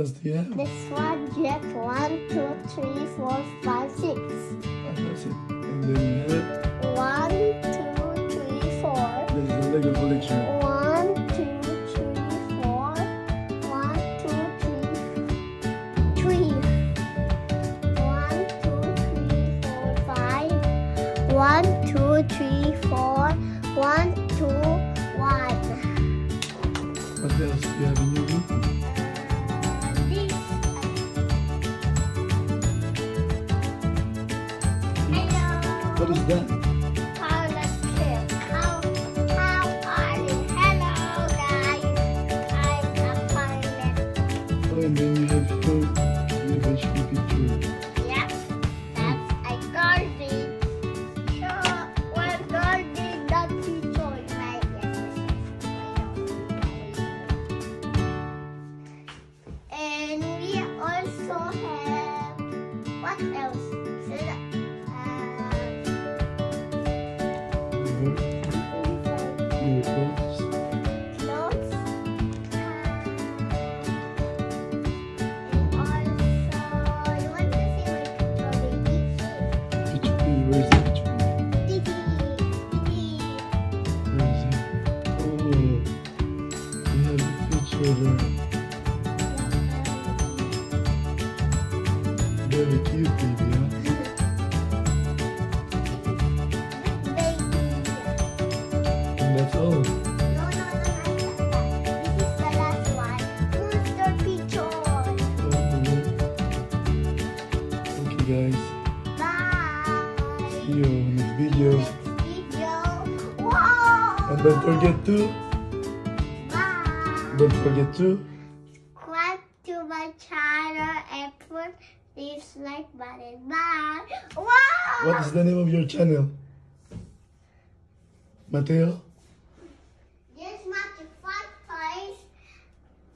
else do you? This one, jet. One, two, three, four, five, six. Ah, that's it. And then have One, two, three, four. there's the Lego collection. One, two, three, four. One, two, three, three. One, two, three, four, five. One, two, three, four. One, two, one. What else do you have in your room? What is that? Very cute, baby, huh? And that's all. Oh, okay, guys. Bye. See you in next video. And don't forget to, don't forget to. Subscribe to my channel and put this like button. Bye. Wow! What is the name of your channel? Mateo? Yes, Matthew Fun Toys.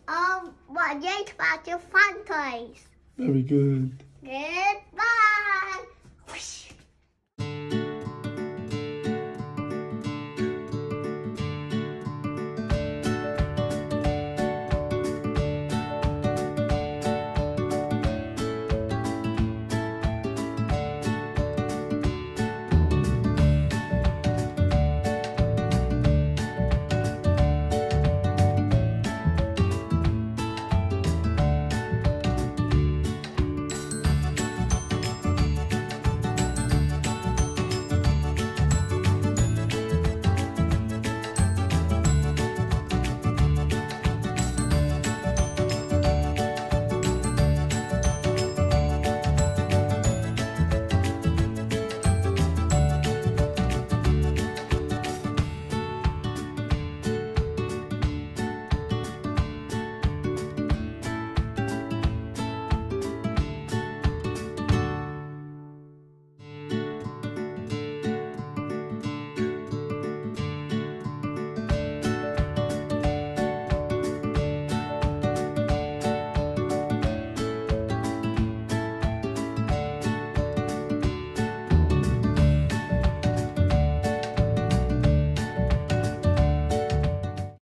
Um, what? Yes, Matthew Fun Toys. Very good. Goodbye. Whoosh.